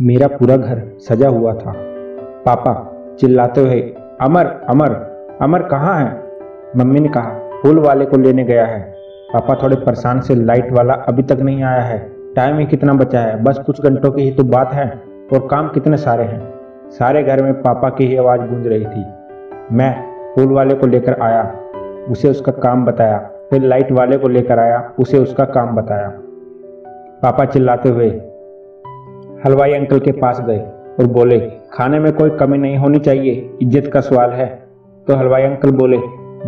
मेरा पूरा घर सजा हुआ था। पापा चिल्लाते हुए, अमर अमर अमर कहाँ है? मम्मी ने कहा, फूल वाले को लेने गया है। पापा थोड़े परेशान से लाइट वाला अभी तक नहीं आया है। टाइम ही कितना बचा है? बस कुछ घंटों की ही तो बात है। और काम कितने सारे हैं? सारे घर में पापा की ही आवाज़ गूंज रही थी। मैं फूल वाले को लेकर आया, उसे उसका काम बताया। फिर लाइट वाले को लेकर आया, उसे उसका काम बताया। पापा चिल्लाते हुए हलवाई अंकल के पास गए और बोले, खाने में कोई कमी नहीं होनी चाहिए, इज़्ज़त का सवाल है। तो हलवाई अंकल बोले,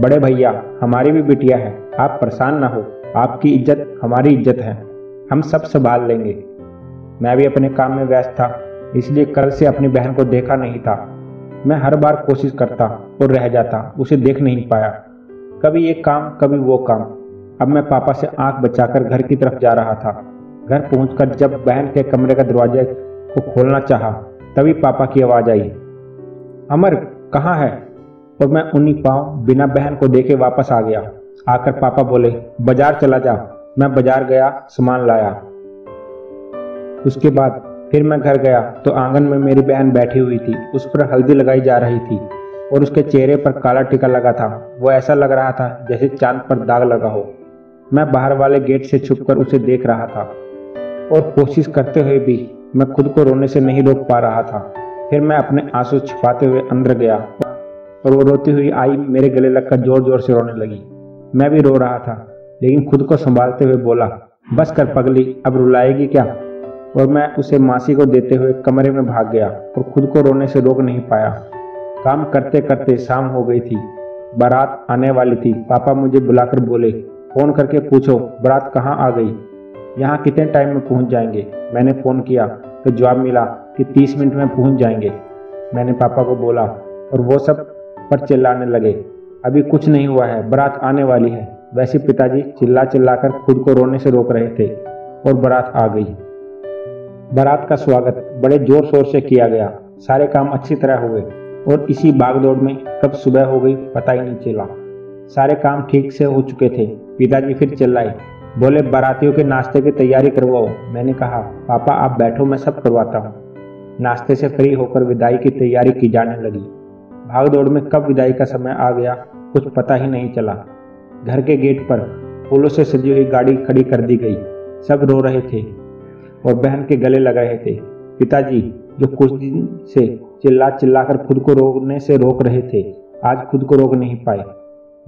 बड़े भैया, हमारी भी बिटिया है, आप परेशान ना हो, आपकी इज़्ज़त, हमारी इज़्ज़त है, हम सब संभाल लेंगे। मैं भी अपने काम में व्यस्त था, इसलिए कल से अपनी बहन को देखा नहीं था। मैं हर बार कोशिश करता और रह जाता, उसे देख नहीं पाया। कभी ये काम, कभी वो काम। अब मैं पापा से आँख बचाकर घर की तरफ़ जा रहा था। घर पहुंचकर जब बहन के कमरे का दरवाजे को खोलना चाहा, तभी पापा की आवाज़ आई। अमर, कहाँ है? और मैं उन्हीं पाँव बिना बहन को देखे वापस आ गया। आकर पापा बोले, बाज़ार चला जा। मैं बाज़ार गया, सामान लाया। उसके बाद फिर मैं घर गया तो आँगन में मेरी बहन बैठी हुई थी। उस पर हल्दी लगाई जा रही थी और उसके चेहरे पर काला टीका लगा था। वो ऐसा लग रहा था जैसे चाँद पर दाग लगा हो। मैं बाहर वाले गेट से छुपकर उसे देख रहा था। और कोशिश करते हुए भी मैं खुद को रोने से नहीं रोक पा रहा था। फिर मैं अपने आँसू छिपाते हुए अंदर गया और वो रोती हुई आई मेरे गले लगकर ज़ोर ज़ोर से रोने लगी। मैं भी रो रहा था, लेकिन खुद को संभालते हुए बोला, बस कर पगली, अब रुलाएगी क्या? और मैं उसे मासी को देते हुए कमरे में भाग गया और खुद को रोने से रोक नहीं पाया। काम करते करते शाम हो गई थी। बारात आने वाली थी। पापा मुझे बुलाकर बोले, फ़ोन करके पूछो, बारात कहाँ आ गई? यहाँ कितने टाइम में पहुँच जाएँगे? मैंने फ़ोन किया तो जवाब मिला कि तीस मिनट में पहुँच जाएँगे। मैंने पापा को बोला, और वो सब पर चिल्लाने लगे। अभी कुछ नहीं हुआ है, बारात आने वाली है। वैसे पिताजी चिल्ला चिल्ला कर खुद को रोने से रोक रहे थे, और बारात आ गई। बारात का स्वागत बड़े ज़ोर शोर से किया गया। सारे काम अच्छी तरह हुए, और इसी भागदौड़ में कब सुबह हो गई पता ही नहीं चला। सारे काम ठीक से हो चुके थे। पिताजी फिर चिल्लाए बोले, बारातियों के नाश्ते की तैयारी करवाओ। मैंने कहा, पापा, आप बैठो, मैं सब करवाता हूँ। नाश्ते से फ्री होकर विदाई की तैयारी की जाने लगी। भाग दौड़ में कब विदाई का समय आ गया, कुछ पता ही नहीं चला। घर के गेट पर फूलों से सजी हुई गाड़ी खड़ी कर दी गई। सब रो रहे थे और बहन के गले लग रहे थे। पिताजी, जो कुछ दिन से चिल्ला चिल्लाकर खुद को रोकने से रोक रहे थे, आज खुद को रोक नहीं पाए।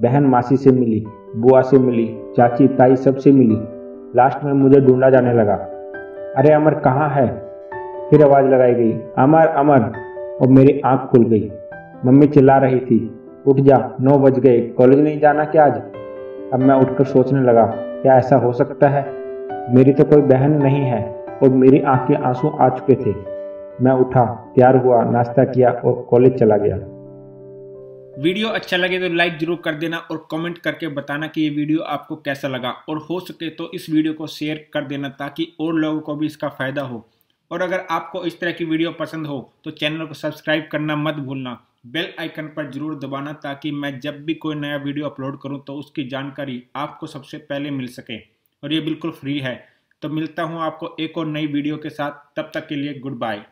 बहन मासी से मिली, बुआ से मिली, चाची, ताई सबसे मिली। लास्ट में मुझे ढूंढा जाने लगा। अरे अमर कहाँ है? फिर आवाज़ लगाई गई, अमर अमर। और मेरी आँख खुल गई। मम्मी चिल्ला रही थी, उठ जा, नौ बज गए, कॉलेज नहीं जाना क्या आज? अब मैं उठकर सोचने लगा, क्या ऐसा हो सकता है? मेरी तो कोई बहन नहीं है, और मेरी आँख के आँसू आ चुके थे। मैं उठा, तैयार हुआ, नाश्ता किया और कॉलेज चला गया। वीडियो अच्छा लगे तो लाइक ज़रूर कर देना और कमेंट करके बताना कि ये वीडियो आपको कैसा लगा। और हो सके तो इस वीडियो को शेयर कर देना ताकि और लोगों को भी इसका फ़ायदा हो। और अगर आपको इस तरह की वीडियो पसंद हो तो चैनल को सब्सक्राइब करना मत भूलना। बेल आइकन पर ज़रूर दबाना ताकि मैं जब भी कोई नया वीडियो अपलोड करूँ तो उसकी जानकारी आपको सबसे पहले मिल सके। और ये बिल्कुल फ्री है। तो मिलता हूँ आपको एक और नई वीडियो के साथ। तब तक के लिए गुड बाय।